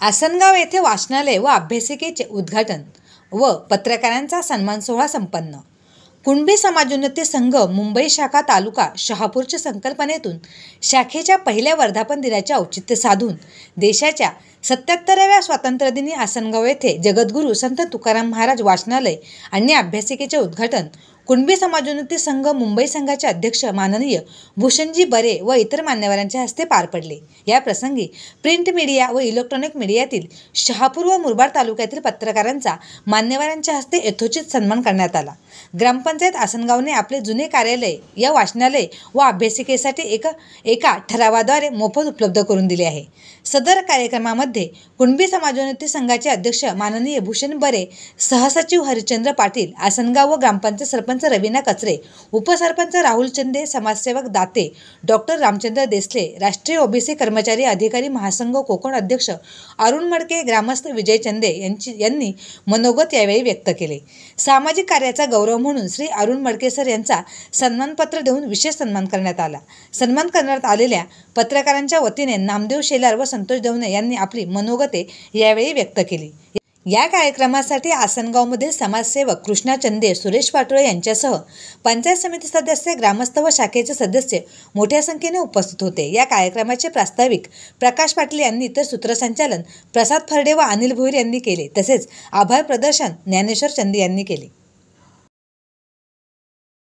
आसनगाव येथे वाचनालय व अभ्यासिकेचे उद्घाटन व पत्रकारांचा सन्मान सोहळा संपन्न. कुणबी समाजोन्नती संघ मुंबई शाखा तालुका शहापूरच्या संकल्पनेतून शाखेच्या पहिल्या वर्धापन दिनाचे औचित्य साधून देशाच्या सत्याहत्तराव्या स्वातंत्र्यदिनी आसनगाव येथे जगद्गुरू संत तुकाराम महाराज वाचनालय आणि अभ्यासिकेचे उद्घाटन कुणबी समाजोन्नती संघ मुंबई संघाचे अध्यक्ष माननीय भूषणजी बरे व इतर मान्यवरांच्या हस्ते पार पडले. या प्रसंगी प्रिंट मीडिया व इलेक्ट्रॉनिक मीडियातील शहापूर व मुरबाड तालुक्यातील पत्रकारांचा मान्यवरांच्या हस्ते यथोचित सन्मान करण्यात आला. ग्रामपंचायत आसनगावने आपले जुने कार्यालय या वाचनालय व अभ्यासिकेसाठी एक एका ठरावाद्वारे मोफत उपलब्ध करून दिले आहे. सदर कार्यक्रमामध्ये कुणबी समाजोन्नती संघाचे अध्यक्ष माननीय भूषण बरे सहसचिव हरिश्चंद्र पाटील आसनगाव व ग्रामपंचायत सरपंच रवीना कचरे उपसरपंच राहुल चंदे समाजसेवक दाते डॉक्टर रामचंद्र देसले राष्ट्रीय ओबीसी कर्मचारी अधिकारी महासंघ कोकण अध्यक्ष अरुण मडके ग्रामस्थ विजय चंदे यांची यांनी मनोगत यावेळी व्यक्त केले. सामाजिक कार्याचा गौरव म्हणून श्री अरुण मडके सर यांचा सन्मानपत्र देऊन विशेष सन्मान करण्यात आला. सन्मान करण्यात आलेल्या पत्रकारांच्या वतीने नामदेव शेलार व संतोष देवने यांनी आपली मनोगते यावेळी व्यक्त केली. या कार्यक्रमासाठी आसनगावमधील समाजसेवक कृष्णा चंदे सुरेश पाटोळे यांच्यासह पंचायत समिती सदस्य ग्रामस्थ व शाखेचे सदस्य मोठ्या संख्येने उपस्थित होते. या कार्यक्रमाचे प्रास्ताविक प्रकाश पाटील यांनी तर सूत्रसंचालन प्रसाद फर्डे व अनिल भोईर यांनी केले. तसेच आभार प्रदर्शन ज्ञानेश्वर चंदे यांनी केले.